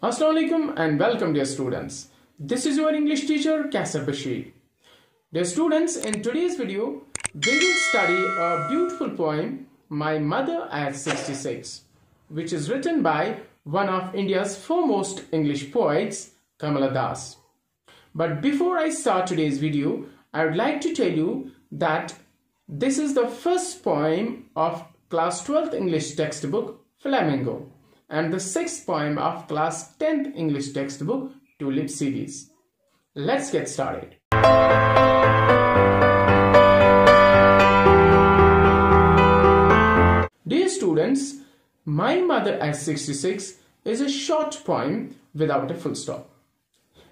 Assalamualaikum and welcome dear students. This is your English teacher Qaisar Bashir. Dear students, in today's video, we will study a beautiful poem, My Mother at 66, which is written by one of India's foremost English poets, Kamala Das. But before I start today's video, I would like to tell you that this is the first poem of class 12th English textbook, Flamingo and the sixth poem of class 10th English textbook Tulip series. Let's get started. Dear students, My Mother at 66 is a short poem without a full stop.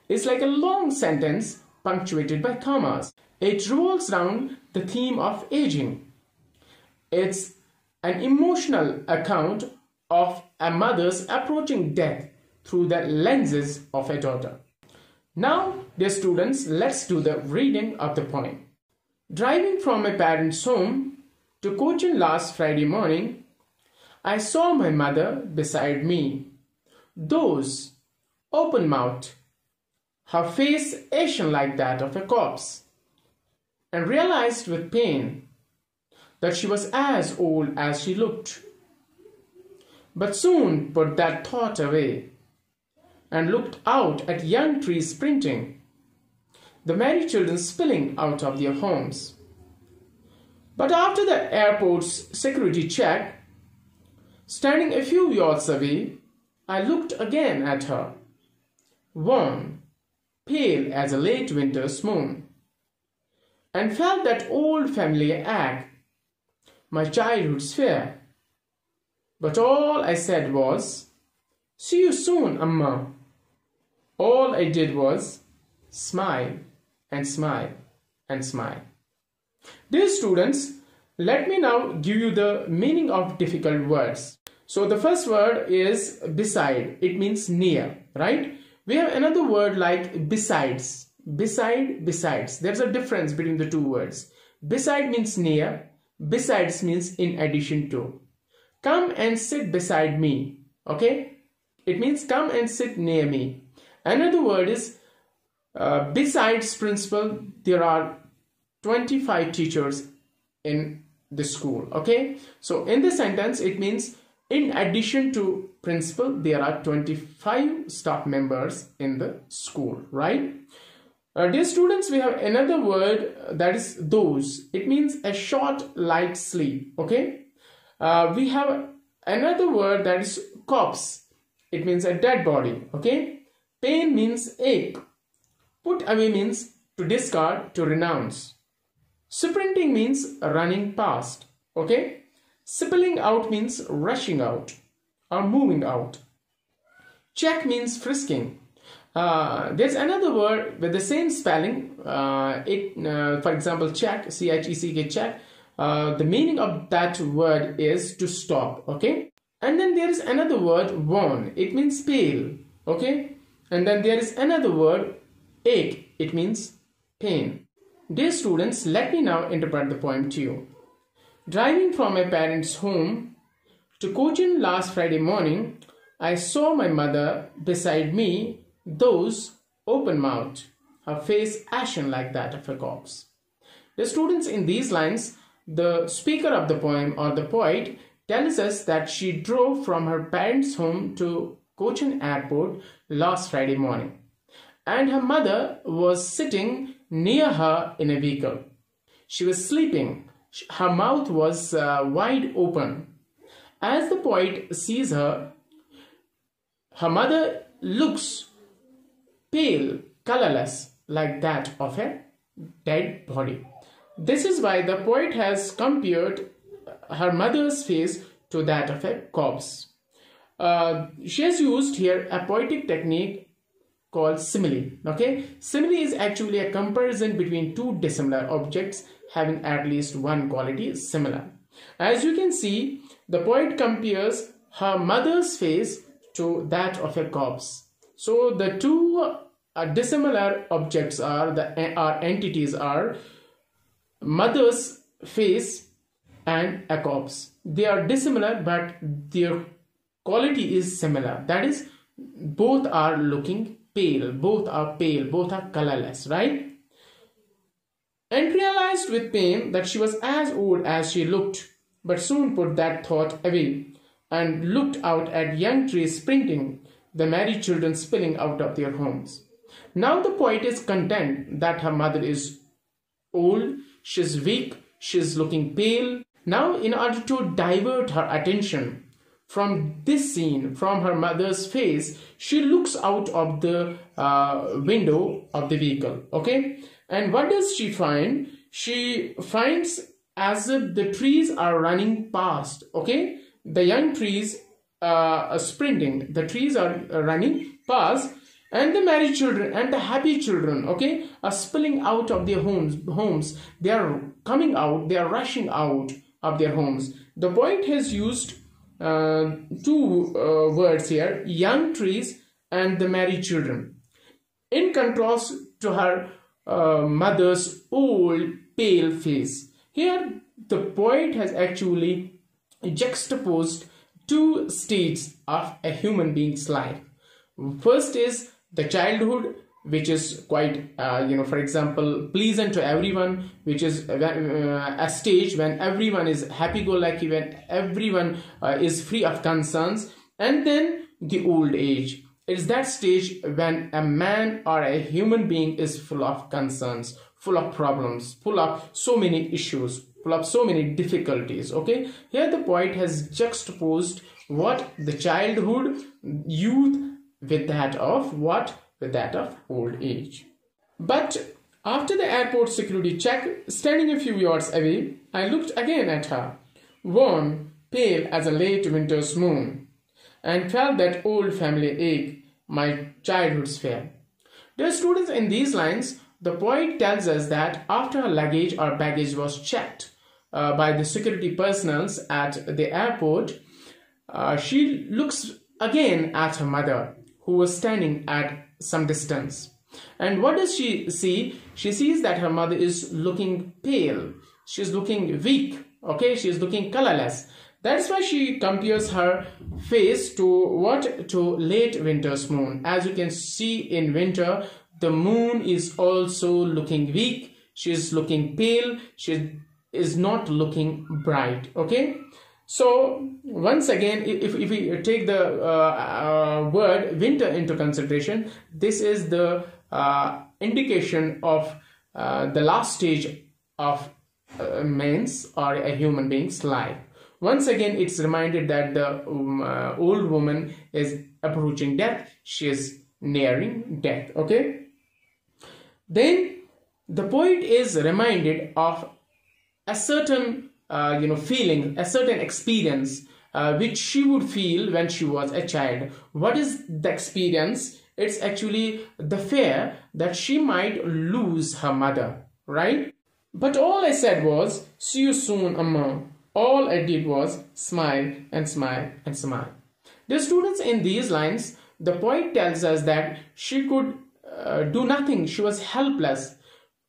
It's like a long sentence punctuated by commas. It revolves around the theme of aging. It's an emotional account of a mother's approaching death through the lenses of a daughter. Now, dear students, let's do the reading of the poem. Driving from my parents' home to Cochin last Friday morning, I saw my mother beside me. Those open mouthed, her face ashen like that of a corpse, and realized with pain that she was as old as she looked but soon put that thought away and looked out at young trees sprinting, the merry children spilling out of their homes. But after the airport's security check, standing a few yards away, I looked again at her, worn, pale as a late winter's moon, and felt that old familiar ache, my childhood's fear but all I said was, See you soon, Amma. All I did was smile and smile and smile. Dear students, let me now give you the meaning of difficult words. So the first word is beside. It means near, right? We have another word like besides. Beside, besides. There's a difference between the two words. Beside means near. Besides means in addition to come and sit beside me okay? It means come and sit near me. Another word is uh, besides principal there are 25 teachers in the school okay? So in this sentence it means in addition to principal there are 25 staff members in the school right? Uh, dear students we have another word that is those. It means a short light sleep okay uh, we have another word that is corpse. It means a dead body. Okay. Pain means ache. Put away means to discard, to renounce. Sprinting means running past. Okay. Spilling out means rushing out or moving out. Check means frisking. Uh, there's another word with the same spelling. Uh, it, uh, for example, check, C-H-E-C-K, check uh, the meaning of that word is to stop okay? And then there is another word wan it means pale okay? And then there is another word ache. It means pain. Dear students let me now interpret the poem to you. Driving from my parents home to Cochin last Friday morning I saw my mother beside me those open mouthed her face ashen like that of a corpse. The students in these lines the speaker of the poem or the poet tells us that she drove from her parents' home to Cochin Airport last Friday morning, and her mother was sitting near her in a vehicle. She was sleeping. Her mouth was uh, wide open. As the poet sees her, her mother looks pale, colorless, like that of a dead body. This is why the poet has compared her mother's face to that of a corpse. Uh, she has used here a poetic technique called simile. Okay, simile is actually a comparison between two dissimilar objects having at least one quality similar. As you can see, the poet compares her mother's face to that of a corpse. So the two uh, dissimilar objects are the are entities are mother's face and a corpse. They are dissimilar but their quality is similar. That is both are looking pale, both are pale, both are colorless, right? And realized with pain that she was as old as she looked, but soon put that thought away and looked out at young trees sprinting, the married children spilling out of their homes. Now the poet is content that her mother is old, she's weak, she's looking pale. Now, in order to divert her attention from this scene, from her mother's face, she looks out of the uh, window of the vehicle. Okay, and what does she find? She finds as if the trees are running past. Okay, the young trees uh, are sprinting. The trees are running past and the married children and the happy children okay are spilling out of their homes homes. They are coming out they are rushing out of their homes. The poet has used uh, two uh, words here young trees and the married children. In contrast to her uh, mother's old pale face. Here the poet has actually juxtaposed two states of a human being's life. First is the childhood which is quite uh, you know for example pleasant to everyone which is uh, a stage when everyone is happy-go-lucky when everyone uh, is free of concerns. And then the old age. It's that stage when a man or a human being is full of concerns full of problems full of so many issues full of so many difficulties okay? Here the poet has juxtaposed what the childhood youth with that of what? With that of old age. But after the airport security check, standing a few yards away, I looked again at her, worn, pale as a late winter's moon, and felt that old family ache, my childhood's fear. Dear students, in these lines, the poet tells us that after her luggage or baggage was checked uh, by the security personnel at the airport, uh, she looks again at her mother who was standing at some distance. And what does she see? She sees that her mother is looking pale. She's looking weak. Okay, she's looking colorless. That's why she compares her face to what? To late winter's moon. As you can see in winter, the moon is also looking weak. She's looking pale. She is not looking bright. Okay. So once again, if, if we take the uh, uh, word winter into consideration, this is the uh, indication of uh, the last stage of uh, man's or a human being's life. Once again, it's reminded that the um, uh, old woman is approaching death. She is nearing death. Okay. Then the poet is reminded of a certain uh, you know feeling a certain experience uh, which she would feel when she was a child. What is the experience? It's actually the fear that she might lose her mother right? But all i said was see you soon amma. All i did was smile and smile and smile. The students in these lines the poet tells us that she could uh, do nothing. She was helpless.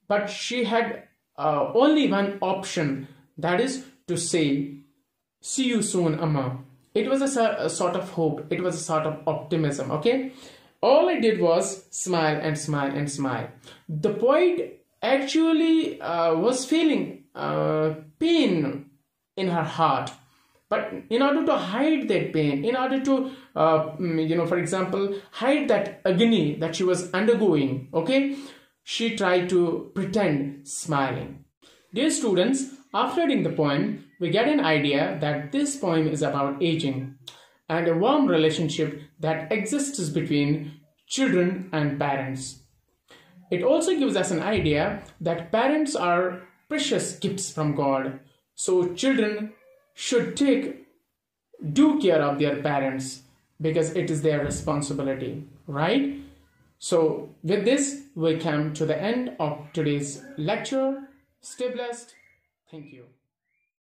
But she had uh, only one option that is to say, see you soon, Amma. It was a, a sort of hope. It was a sort of optimism, okay? All I did was smile and smile and smile. The poet actually uh, was feeling uh, pain in her heart but in order to hide that pain in order to uh, mm, you know for example hide that agony that she was undergoing okay she tried to pretend smiling dear students after reading the poem, we get an idea that this poem is about aging and a warm relationship that exists between children and parents. It also gives us an idea that parents are precious gifts from God, so children should take due care of their parents because it is their responsibility, right? So, with this, we come to the end of today's lecture. Stay blessed. Thank you.